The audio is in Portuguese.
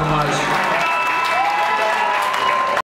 Obrigado,